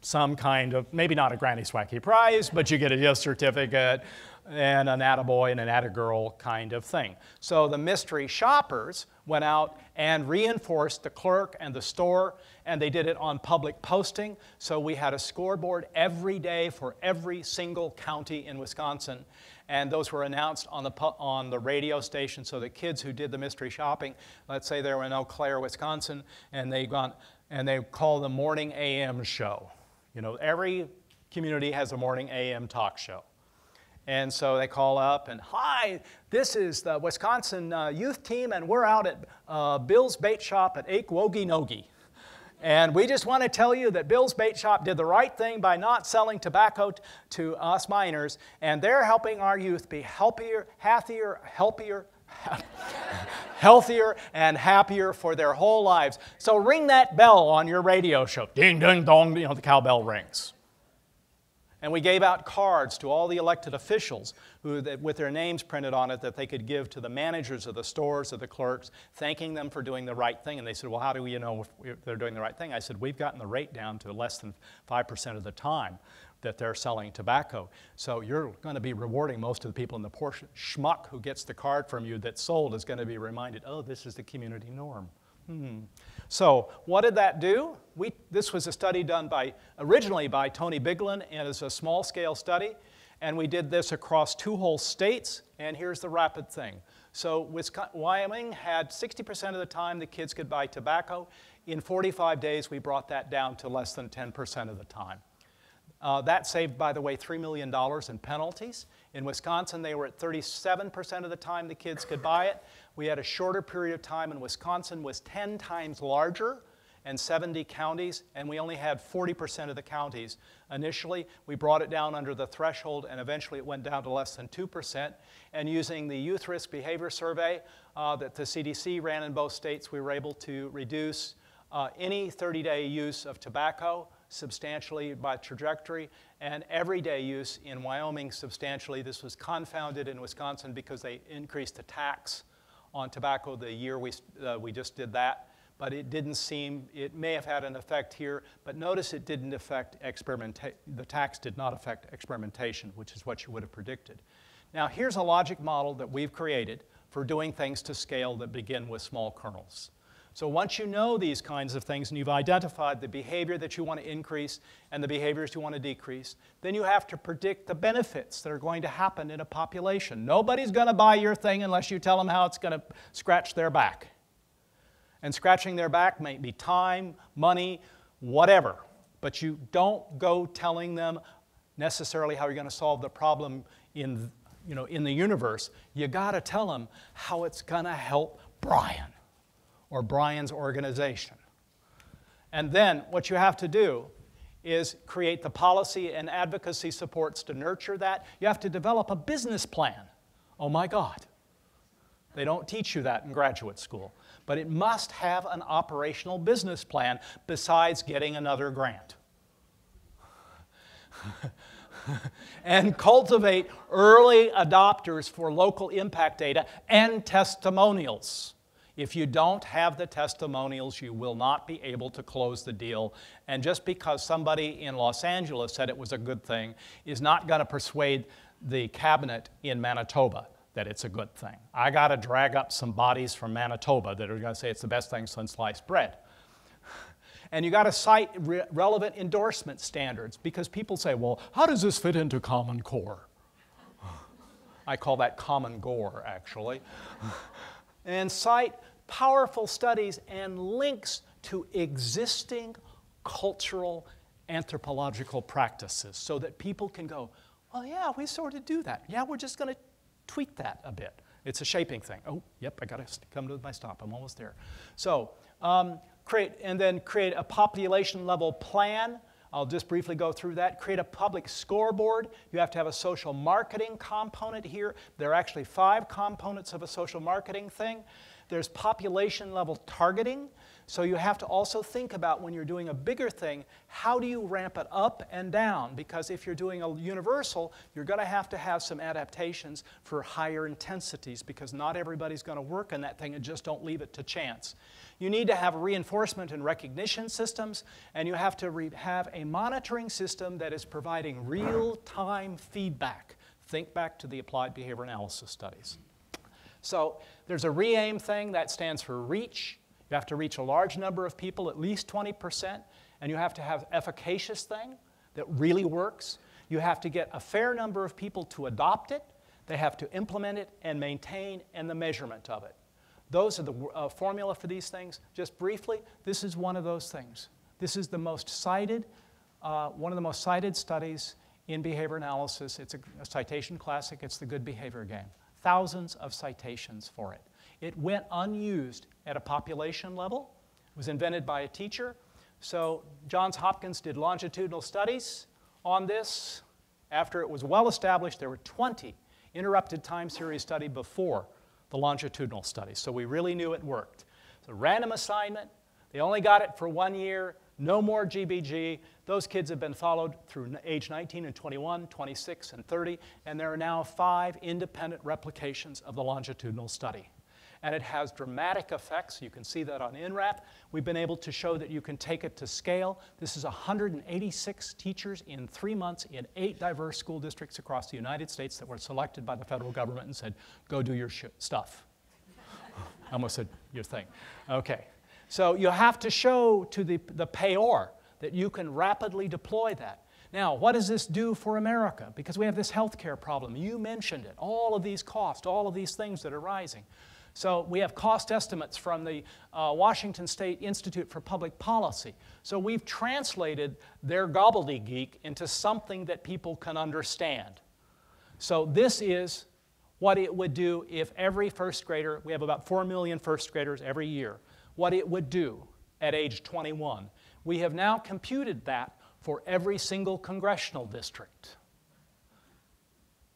some kind of, maybe not a Granny's Wacky prize, but you get a gift certificate and an attaboy and an attagirl kind of thing. So the mystery shoppers went out and reinforced the clerk and the store, and they did it on public posting. So we had a scoreboard every day for every single county in Wisconsin, and those were announced on the, on the radio station so the kids who did the mystery shopping, let's say they were in Eau Claire, Wisconsin, and they gone and they call the morning AM show. You know, every community has a morning AM talk show. And so they call up and, hi, this is the Wisconsin uh, youth team, and we're out at uh, Bill's Bait Shop at Ake Wogie Nogie. And we just want to tell you that Bill's Bait Shop did the right thing by not selling tobacco to us minors, and they're helping our youth be healthier, happier, healthier, healthier and happier for their whole lives. So ring that bell on your radio show. Ding, ding, dong, you know, the cowbell rings. And we gave out cards to all the elected officials who, with their names printed on it that they could give to the managers of the stores or the clerks, thanking them for doing the right thing. And they said, Well, how do we know if they're doing the right thing? I said, We've gotten the rate down to less than 5% of the time that they're selling tobacco. So you're going to be rewarding most of the people in the portion. Schmuck who gets the card from you that's sold is going to be reminded, Oh, this is the community norm. Hmm. So what did that do? We, this was a study done by, originally by Tony Biglan, and it's a small-scale study. And we did this across two whole states, and here's the rapid thing. So Wyoming had 60% of the time the kids could buy tobacco. In 45 days, we brought that down to less than 10% of the time. Uh, that saved, by the way, $3 million in penalties. In Wisconsin, they were at 37% of the time the kids could buy it. We had a shorter period of time, and Wisconsin was 10 times larger and 70 counties, and we only had 40% of the counties. Initially, we brought it down under the threshold, and eventually it went down to less than 2%. And using the Youth Risk Behavior Survey uh, that the CDC ran in both states, we were able to reduce uh, any 30 day use of tobacco substantially by trajectory, and everyday use in Wyoming substantially. This was confounded in Wisconsin because they increased the tax on tobacco the year we, uh, we just did that. But it didn't seem, it may have had an effect here, but notice it didn't affect experimentation. The tax did not affect experimentation, which is what you would have predicted. Now, here's a logic model that we've created for doing things to scale that begin with small kernels. So once you know these kinds of things and you've identified the behavior that you want to increase and the behaviors you want to decrease, then you have to predict the benefits that are going to happen in a population. Nobody's going to buy your thing unless you tell them how it's going to scratch their back. And scratching their back may be time, money, whatever. But you don't go telling them necessarily how you're going to solve the problem in, you know, in the universe. You got to tell them how it's going to help Brian or Brian's organization. And then what you have to do is create the policy and advocacy supports to nurture that. You have to develop a business plan. Oh my God. They don't teach you that in graduate school. But it must have an operational business plan besides getting another grant. and cultivate early adopters for local impact data and testimonials. If you don't have the testimonials, you will not be able to close the deal. And just because somebody in Los Angeles said it was a good thing is not going to persuade the cabinet in Manitoba that it's a good thing. I got to drag up some bodies from Manitoba that are going to say it's the best thing since sliced bread. And you got to cite re relevant endorsement standards because people say, well, how does this fit into Common Core? I call that Common Gore, actually and cite powerful studies and links to existing cultural anthropological practices so that people can go, well, yeah, we sort of do that. Yeah, we're just going to tweak that a bit. It's a shaping thing. Oh, yep, I got to come to my stop. I'm almost there. So Um, create, and then create a population level plan. I'll just briefly go through that. Create a public scoreboard. You have to have a social marketing component here. There are actually five components of a social marketing thing. There's population level targeting. So you have to also think about when you're doing a bigger thing, how do you ramp it up and down? Because if you're doing a universal, you're going to have to have some adaptations for higher intensities because not everybody's going to work on that thing and just don't leave it to chance. You need to have reinforcement and recognition systems, and you have to have a monitoring system that is providing real-time feedback. Think back to the applied behavior analysis studies. So there's a RE-AIM thing that stands for reach. You have to reach a large number of people, at least 20%, and you have to have efficacious thing that really works. You have to get a fair number of people to adopt it. They have to implement it and maintain and the measurement of it. Those are the uh, formula for these things. Just briefly, this is one of those things. This is the most cited, uh, one of the most cited studies in behavior analysis. It's a, a citation classic. It's the good behavior game. Thousands of citations for it. It went unused at a population level. It was invented by a teacher. So Johns Hopkins did longitudinal studies on this. After it was well established, there were 20 interrupted time series study before the longitudinal study. So we really knew it worked. So random assignment, they only got it for one year, no more GBG. Those kids have been followed through age 19 and 21, 26 and 30, and there are now five independent replications of the longitudinal study and it has dramatic effects. You can see that on NREPP. We've been able to show that you can take it to scale. This is 186 teachers in three months in eight diverse school districts across the United States that were selected by the federal government and said, go do your stuff. I almost said your thing. Okay. So you have to show to the, the payor that you can rapidly deploy that. Now, what does this do for America? Because we have this healthcare problem. You mentioned it. All of these costs, all of these things that are rising. So we have cost estimates from the uh, Washington State Institute for Public Policy. So we've translated their gobbledygook into something that people can understand. So this is what it would do if every first grader, we have about 4 million first graders every year, what it would do at age 21. We have now computed that for every single congressional district.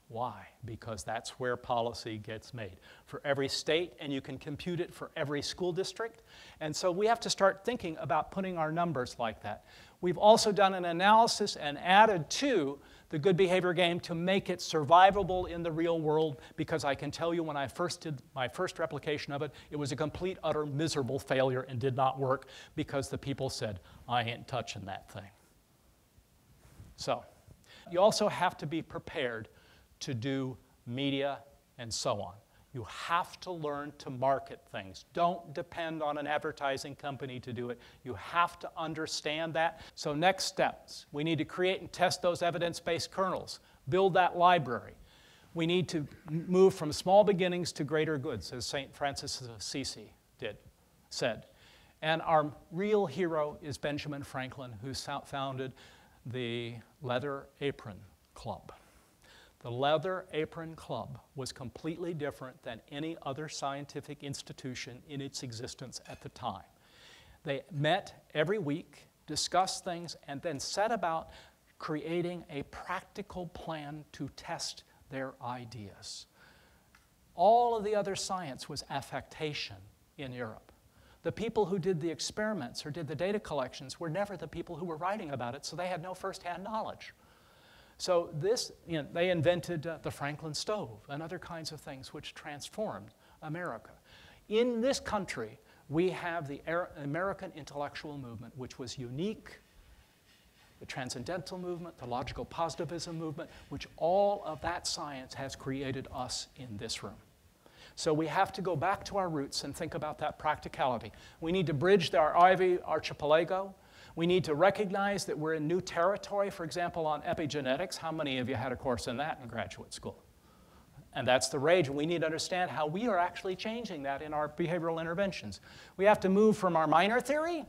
Why? Because that's where policy gets made. For every state, and you can compute it for every school district. And so we have to start thinking about putting our numbers like that. We've also done an analysis and added to the good behavior game to make it survivable in the real world because I can tell you when I first did my first replication of it, it was a complete, utter, miserable failure and did not work because the people said, I ain't touching that thing. So, you also have to be prepared to do media and so on. You have to learn to market things. Don't depend on an advertising company to do it. You have to understand that. So, next steps we need to create and test those evidence based kernels, build that library. We need to move from small beginnings to greater goods, as St. Francis of Assisi did, said. And our real hero is Benjamin Franklin, who founded the Leather Apron Club. The Leather Apron Club was completely different than any other scientific institution in its existence at the time. They met every week, discussed things, and then set about creating a practical plan to test their ideas. All of the other science was affectation in Europe. The people who did the experiments or did the data collections were never the people who were writing about it, so they had no firsthand knowledge. So this, you know, they invented uh, the Franklin stove and other kinds of things which transformed America. In this country, we have the American intellectual movement, which was unique, the transcendental movement, the logical positivism movement, which all of that science has created us in this room. So we have to go back to our roots and think about that practicality. We need to bridge our Ivy archipelago we need to recognize that we're in new territory, for example, on epigenetics. How many of you had a course in that in graduate school? And that's the rage, we need to understand how we are actually changing that in our behavioral interventions. We have to move from our minor theory,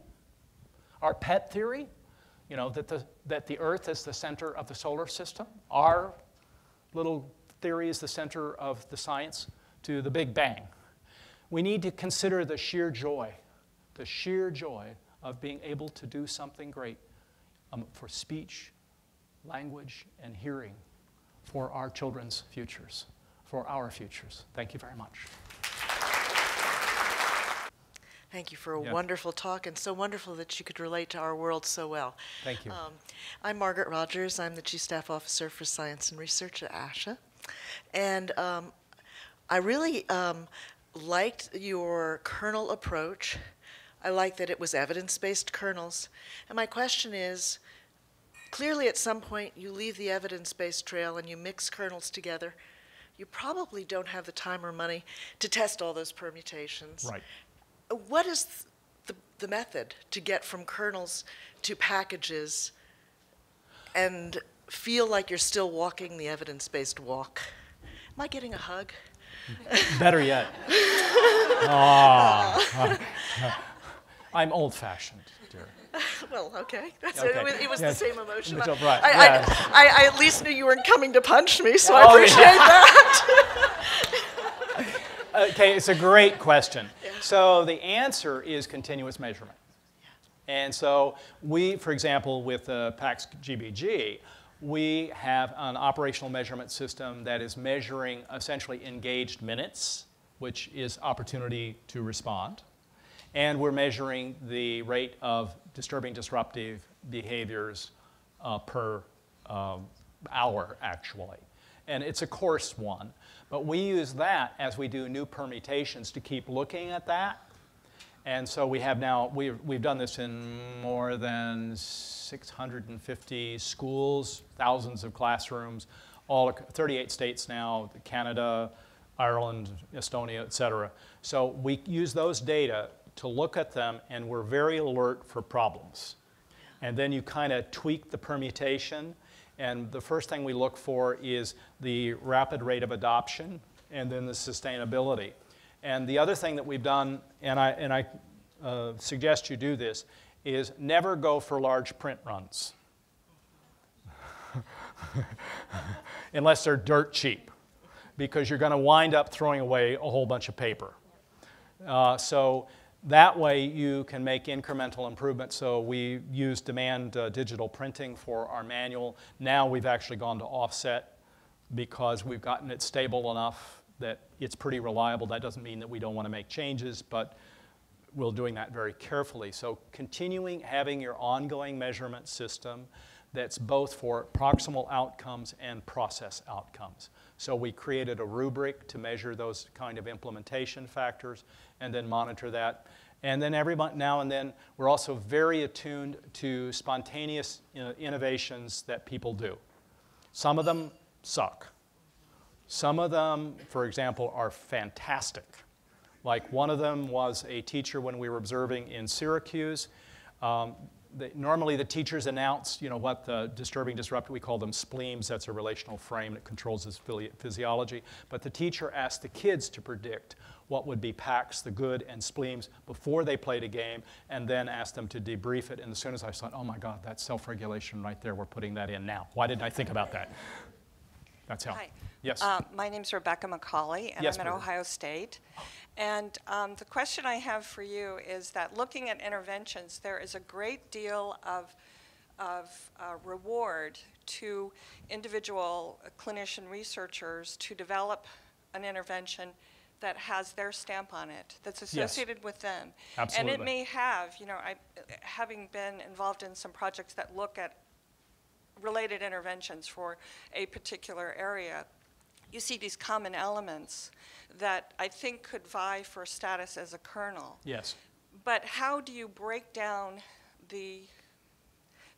our pet theory, you know, that the, that the Earth is the center of the solar system, our little theory is the center of the science, to the Big Bang. We need to consider the sheer joy the sheer joy of being able to do something great um, for speech, language, and hearing for our children's futures, for our futures. Thank you very much. Thank you for a Yeah. wonderful talk, and so wonderful that you could relate to our world so well. Thank you. Um, I'm Margaret Rogers. I'm the Chief Staff Officer for Science and Research at ASHA. And um, I really um, liked your kernel approach. I like that it was evidence-based kernels. And my question is, clearly at some point you leave the evidence-based trail and you mix kernels together. You probably don't have the time or money to test all those permutations. Right. What is the, the method to get from kernels to packages and feel like you're still walking the evidence-based walk? Am I getting a hug? Better yet. Ah. I'm old fashioned, dear. Well, okay. That's Okay. It, was- it was Yes. the same emotion. It's I. I, Yeah. I, I, I at least knew you weren't coming to punch me, so Oh, I yeah. appreciate that. Okay, it's a great question. So the answer is continuous measurement. And so we, for example, with uh, PAX GBG, we have an operational measurement system that is measuring essentially engaged minutes, which is opportunity to respond. And we're measuring the rate of disturbing disruptive behaviors uh, per um, hour, actually. And it's a coarse one. But we use that as we do new permutations to keep looking at that. And so we have now, we've, we've done this in more than 650 schools, thousands of classrooms, all 38 states now, Canada, Ireland, Estonia, et cetera. So we use those data to look at them and we're very alert for problems. And then you kind of tweak the permutation. And the first thing we look for is the rapid rate of adoption and then the sustainability. And the other thing that we've done, and I, and I uh, suggest you do this, is never go for large print runs. Unless they're dirt cheap, because you're going to wind up throwing away a whole bunch of paper. Uh, so that way you can make incremental improvements. So we use demand uh, digital printing for our manual. Now we've actually gone to offset because we've gotten it stable enough that it's pretty reliable. That doesn't mean that we don't want to make changes, but we're doing that very carefully. So continuing having your ongoing measurement system that's both for proximal outcomes and process outcomes. So we created a rubric to measure those kind of implementation factors and then monitor that. And then every month, now and then, we're also very attuned to spontaneous innovations that people do. Some of them suck. Some of them, for example, are fantastic. Like one of them was a teacher when we were observing in Syracuse. Um, the, normally the teachers announce, you know, what the disturbing disruptor, we call them spleems, that's a relational frame that controls his phili- physiology. But the teacher asked the kids to predict what would be PAX, the good, and spleems before they played a game, and then asked them to debrief it. And as soon as I thought, oh my God, that's self-regulation right there, we're putting that in now. Why didn't I think about that? That's how. Hi. Yes. Uh, My name's Rebecca McCauley, and Yes, I'm at. Ohio State. And um, the question I have for you is that looking at interventions, there is a great deal of, of uh, reward to individual clinician researchers to develop an intervention that has their stamp on it, that's associated with them. And it may have, you know, I, having been involved in some projects that look at related interventions for a particular area, you see these common elements that I think could vie for status as a kernel. yes. But how do you break down the,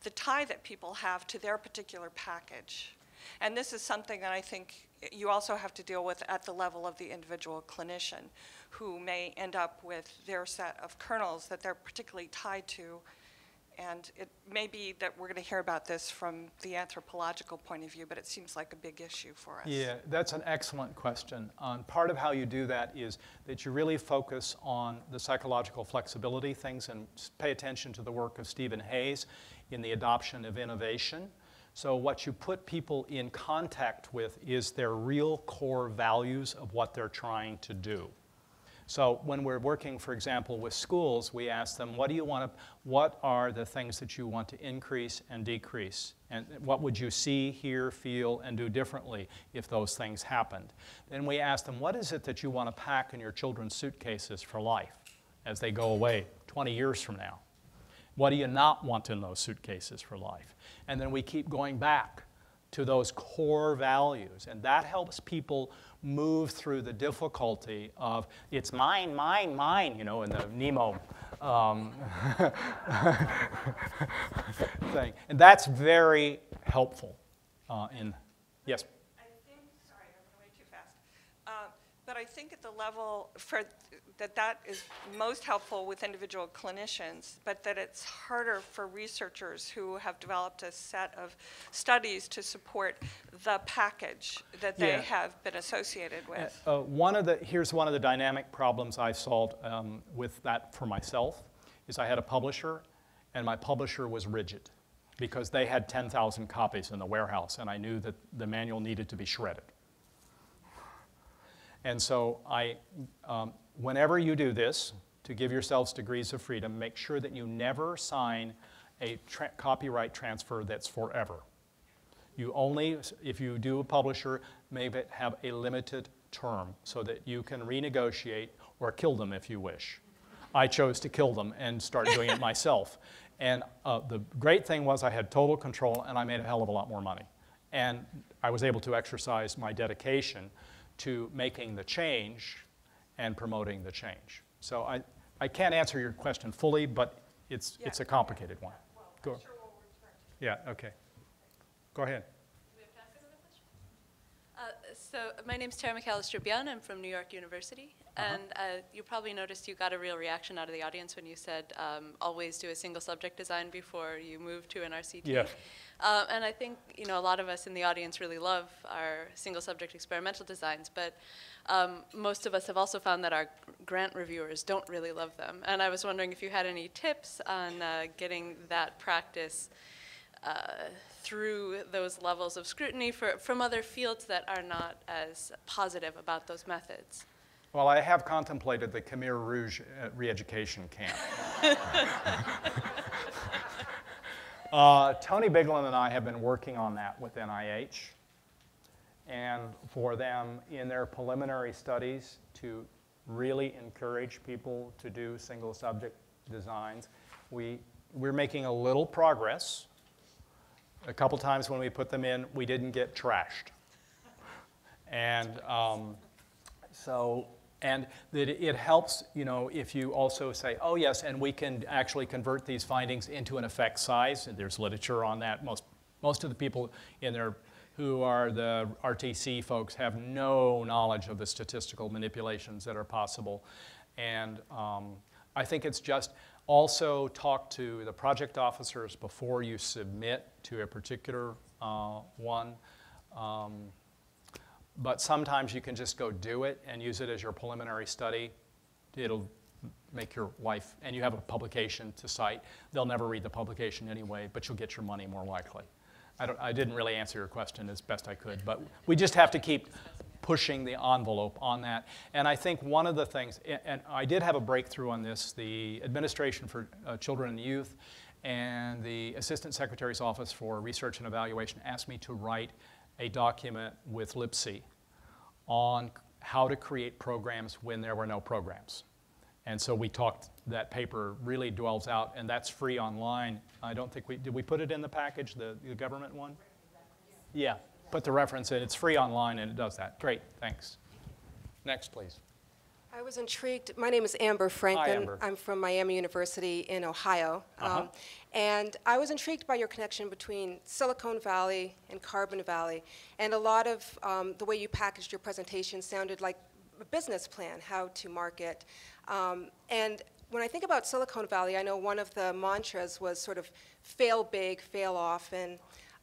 the tie that people have to their particular package? And this is something that I think you also have to deal with at the level of the individual clinician, who may end up with their set of kernels that they're particularly tied to. And it may be that we're going to hear about this from the anthropological point of view, but it seems like a big issue for us. Yeah, that's an excellent question. Um, part of how you do that is that you really focus on the psychological flexibility things and pay attention to the work of Steven Hayes in the adoption of innovation. So, what you put people in contact with is their real core values of what they're trying to do. So when we're working, for example, with schools, we ask them, what do you want to, what are the things that you want to increase and decrease? And what would you see, hear, feel, and do differently if those things happened? Then we ask them, what is it that you want to pack in your children's suitcases for life as they go away 20 years from now? What do you not want in those suitcases for life? And then we keep going back to those core values. And that helps people move through the difficulty of it's mine, mine, mine, you know, in the Nemo um, thing. And that's very helpful uh, in, yes? I think, sorry, I went way too fast. Uh, But I think at the level for, that that is most helpful with individual clinicians, but that it's harder for researchers who have developed a set of studies to support the package that they Yeah. have been associated with. Uh, one of the, here's one of the dynamic problems I solved um, with that for myself, is I had a publisher, and my publisher was rigid, because they had 10,000 copies in the warehouse, and I knew that the manual needed to be shredded. And so I, um, whenever you do this, to give yourselves degrees of freedom, make sure that you never sign a tra- copyright transfer that's forever. You only, if you do a publisher, maybe have a limited term so that you can renegotiate or kill them if you wish. I chose to kill them and start doing it myself. And uh, the great thing was I had total control and I made a hell of a lot more money. And I was able to exercise my dedication to making the change and promoting the change. So I, I can't answer your question fully, but it's, it's a complicated one. Go. Yeah, okay. Go ahead. Uh, So my name is Tara McAllister-Byun. I'm from New York University. And uh, you probably noticed you got a real reaction out of the audience when you said um, always do a single subject design before you move to an RCT. Yes. Um, and I think you know a lot of us in the audience really love our single subject experimental designs, but um, most of us have also found that our grant reviewers don't really love them. And I was wondering if you had any tips on uh, getting that practice uh, through those levels of scrutiny for, from other fields that are not as positive about those methods. Well, I have contemplated the Khmer Rouge uh, re-education camp. uh, Tony Biglan and I have been working on that with NIH. And for them, in their preliminary studies, to really encourage people to do single subject designs, we, we're making a little progress. A couple times when we put them in, we didn't get trashed. And um, so, and that it helps, you know, if you also say, oh yes, and we can actually convert these findings into an effect size. And there's literature on that. Most, most of the people in there who are the RTC folks have no knowledge of the statistical manipulations that are possible. And um, I think it's just also talk to the project officers before you submit to a particular uh, one. Um, but sometimes you can just go do it and use it as your preliminary study. It'll make your life, and you have a publication to cite. They'll never read the publication anyway, but you'll get your money more likely. I, don't, I didn't really answer your question as best I could, but we just have to keep pushing the envelope on that. And I think one of the things, and I did have a breakthrough on this, the Administration for uh, Children and Youth and the Assistant Secretary's Office for Research and Evaluation asked me to write a document with Lipsey on how to create programs when there were no programs. And so we talked, that paper really dwells out, and that's free online. I don't think we, did we put it in the package, the, the government one? Yeah, put the reference in. It's free online and it does that. Great, thanks. Next, please. I was intrigued. My name is Amber Franklin. Amber. I'm from Miami University in Ohio. Uh-huh. Um, and I was intrigued by your connection between Silicon Valley and Carbon Valley. And a lot of um, the way you packaged your presentation sounded like a business plan, how to market. Um, and when I think about Silicon Valley, I know one of the mantras was sort of fail big, fail often.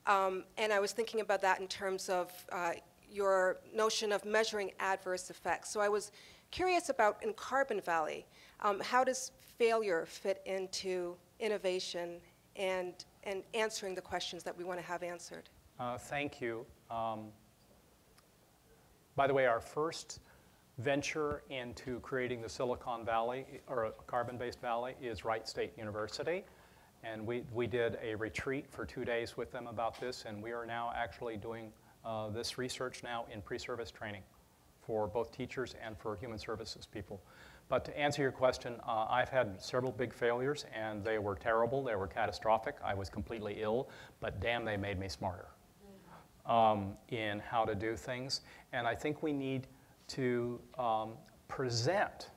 Um, and I was thinking about that in terms of uh, your notion of measuring adverse effects. So I was curious about in Carbon Valley, um, how does failure fit into innovation and, and answering the questions that we want to have answered? Uh, thank you. Um, by the way, our first venture into creating the Silicon Valley, or a carbon-based valley, is Wright State University. And we, we did a retreat for two days with them about this, and we are now actually doing uh, this research now in pre-service training for both teachers and for human services people. But to answer your question, uh, I've had several big failures, and they were terrible. They were catastrophic. I was completely ill, but damn, they made me smarter um, in how to do things. And I think we need to um, present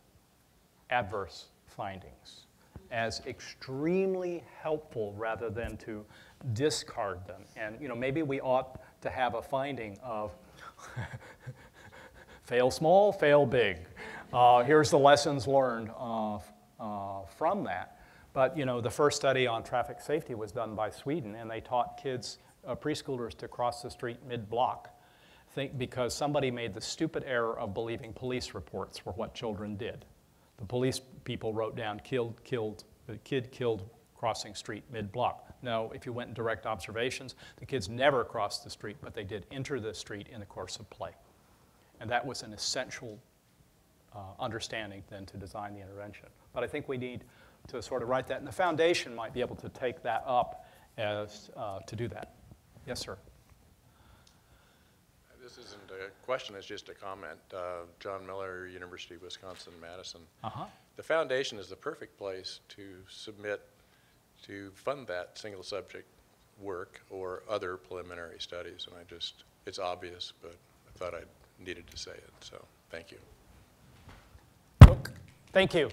adverse findings as extremely helpful rather than to discard them. And you know, maybe we ought to have a finding of fail small, fail big. Uh, here's the lessons learned uh, uh, from that. But you know, the first study on traffic safety was done by Sweden, and they taught kids, uh, preschoolers, to cross the street mid-block, think because somebody made the stupid error of believing police reports were what children did. The police people wrote down killed, killed, the kid killed crossing street mid-block. No, if you went in direct observations, the kids never crossed the street, but they did enter the street in the course of play. And that was an essential uh, understanding then to design the intervention. But I think we need to sort of write that, and the foundation might be able to take that up as uh, to do that. Yes, sir. This isn't a question, it's just a comment. Uh, John Miller, University of Wisconsin-Madison. Uh-huh. The foundation is the perfect place to submit to fund that single subject work or other preliminary studies. And I just, it's obvious, but I thought I needed to say it, so thank you. Thank you.